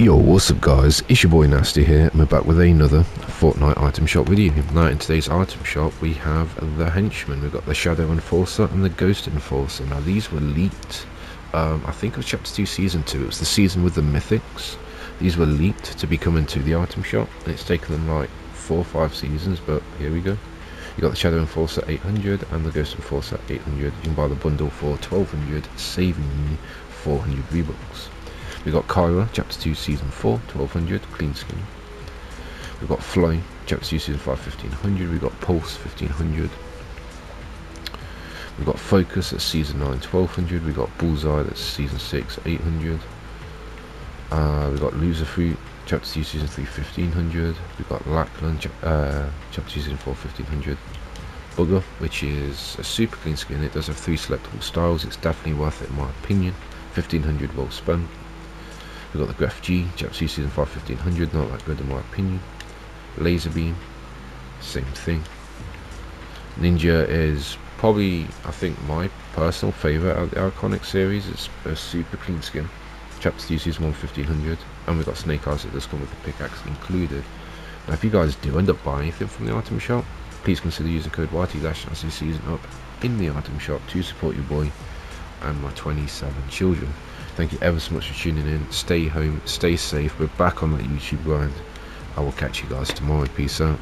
Yo, what's up guys, it's your boy Nasty here, and we're back with another Fortnite item shop video. Now in today's item shop we have the Henchman, we've got the Shadow Enforcer and the Ghost Enforcer. Now these were leaked, um, I think it was chapter 2 season 2, it was the season with the Mythics. These were leaked to be coming to the item shop, and it's taken them like 4 or 5 seasons, but here we go. You got the Shadow Enforcer 800 and the Ghost Enforcer 800. You can buy the bundle for 1200, saving you 400 V-Bucks. We've got Kyra, Chapter 2, Season 4, 1200, clean skin. We've got Fly, Chapter 2, Season 5, 1500. We've got Pulse, 1500. We've got Focus at Season 9, 1200. We've got Bullseye, that's Season 6, 800. Uh, we've got Loserfruit, Chapter 2, Season 3, 1500. We've got Lachlan, uh, Chapter 2, Season 4, 1500. Bugha, which is a super clean skin. It does have three selectable styles. It's definitely worth it in my opinion. 1500 well spent. We've got the Grefg, 2 Season 5 1500, not that good in my opinion. LazarBeam, same thing. Ninja is probably, I think, my personal favourite out of the Iconic series. It's a super clean skin. Chapter 2 Season 1 1500, and we've got Snake Eyes that does come with the pickaxe included. Now, if you guys do end up buying anything from the item shop, please consider using code YT as you season up in the item shop to support your boy and my 27 children. Thank you ever so much for tuning in. Stay home, stay safe. We're back on that YouTube grind. I will catch you guys tomorrow. Peace out.